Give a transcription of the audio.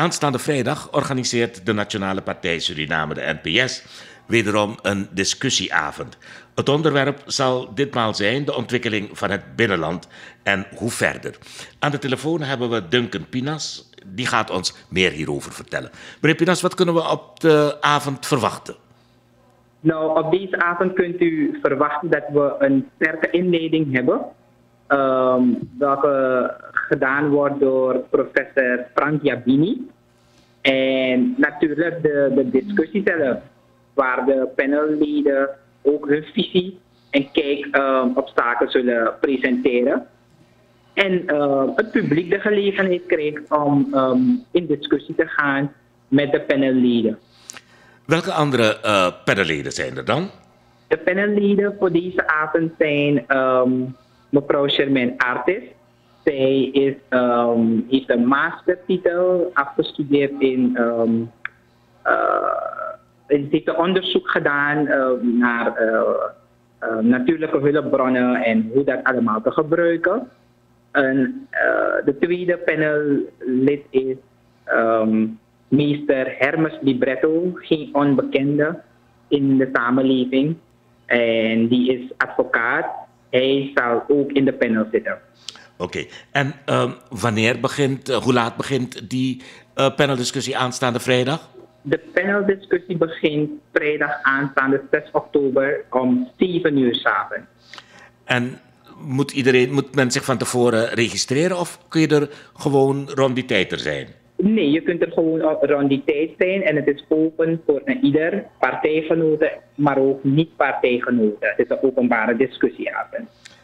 Aanstaande vrijdag organiseert de Nationale Partij Suriname, de NPS, wederom een discussieavond. Het onderwerp zal ditmaal zijn de ontwikkeling van het binnenland en hoe verder. Aan de telefoon hebben we Duncan Pinas, die gaat ons meer hierover vertellen. Meneer Pinas, wat kunnen we op de avond verwachten? Nou, op deze avond kunt u verwachten dat we een sterke inleiding hebben. Um, gedaan wordt door professor Frank Jabini. En natuurlijk de, de discussie zelf, waar de panelleden ook hun visie en kijk um, op zaken zullen presenteren. En uh, het publiek de gelegenheid krijgt om um, in discussie te gaan met de panelleden. Welke andere uh, panelleden zijn er dan? De panelleden voor deze avond zijn um, mevrouw Sherman Artis. Zij is, um, heeft een mastertitel afgestudeerd in. Um, uh, ze heeft een onderzoek gedaan uh, naar uh, uh, natuurlijke hulpbronnen en hoe dat allemaal te gebruiken. En de tweede panellid is um, meester Hermes Libretto, geen onbekende in de samenleving. En die is advocaat. Hij zal ook in de panel zitten. Oké, okay. en um, wanneer begint, uh, hoe laat begint die uh, paneldiscussie aanstaande vrijdag? De paneldiscussie begint vrijdag aanstaande 6 oktober om 7 uur s avonds. En moet, iedereen, moet men zich van tevoren registreren of kun je er gewoon rond die tijd er zijn? Nee, je kunt er gewoon rond die tijd zijn en het is open voor ieder, partijgenoten, maar ook niet-partijgenoten. Het is een openbare discussieavond.